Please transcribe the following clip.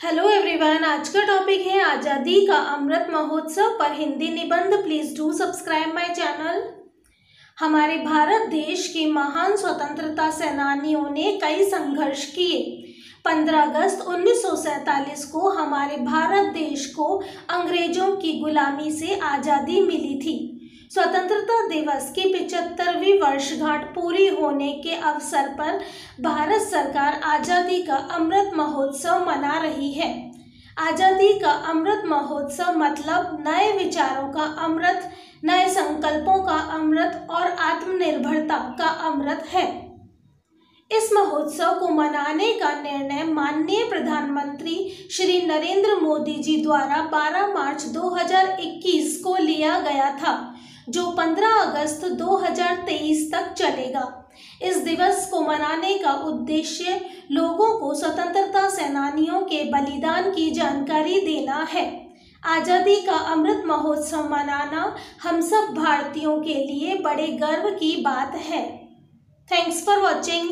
Hello everyone आज का topic है आज़ादी का अमृत महोत्सव पर हिंदी निबंध। Please do subscribe my channel हमारे भारत देश के महान स्वतंत्रता सेनानियों ने कई संघर्ष किए। 15 अगस्त उन्नीस सौ सैंतालीस को हमारे भारत देश को अंग्रेज़ों की गुलामी से आज़ादी मिली थी। स्वतंत्रता दिवस की पिचहत्तरवीं वर्षगांठ पूरी होने के अवसर पर भारत सरकार आज़ादी का अमृत महोत्सव मना रही है। आज़ादी का अमृत महोत्सव मतलब नए विचारों का अमृत, नए संकल्पों का अमृत और आत्मनिर्भरता का अमृत है। इस महोत्सव को मनाने का निर्णय माननीय प्रधानमंत्री श्री नरेंद्र मोदी जी द्वारा 12 मार्च 2021 को लिया गया था। जो 15 अगस्त 2023 तक चलेगा। इस दिवस को मनाने का उद्देश्य लोगों को स्वतंत्रता सेनानियों के बलिदान की जानकारी देना है। आज़ादी का अमृत महोत्सव मनाना हम सब भारतीयों के लिए बड़े गर्व की बात है। Thanks for watching